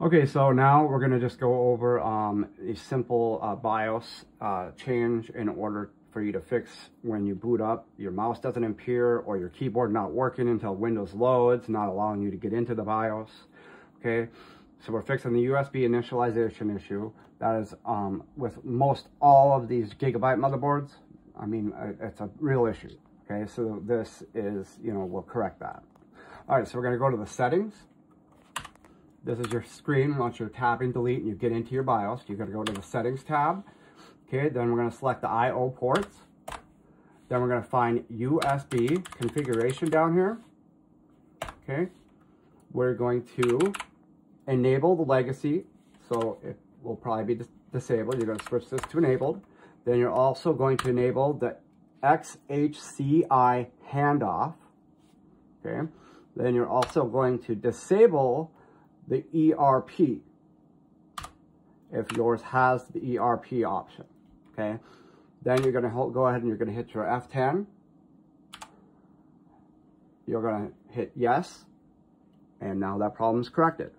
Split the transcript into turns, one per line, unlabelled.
Okay, so now we're going to just go over um, a simple uh, BIOS uh, change in order for you to fix when you boot up, your mouse doesn't appear or your keyboard not working until Windows loads, not allowing you to get into the BIOS. Okay, so we're fixing the USB initialization issue. That is um, with most all of these Gigabyte motherboards. I mean, uh, it's a real issue. Okay, so this is, you know, we'll correct that. All right, so we're gonna go to the settings. This is your screen. Once you're tapping delete and you get into your BIOS, you're going to go to the settings tab. Okay, then we're going to select the I.O. ports. Then we're going to find USB configuration down here. Okay, we're going to enable the legacy. So it will probably be dis disabled. You're going to switch this to enabled. Then you're also going to enable the XHCI handoff. Okay, then you're also going to disable the ERP if yours has the ERP option, okay? Then you're gonna go ahead and you're gonna hit your F10. You're gonna hit yes, and now that problem is corrected.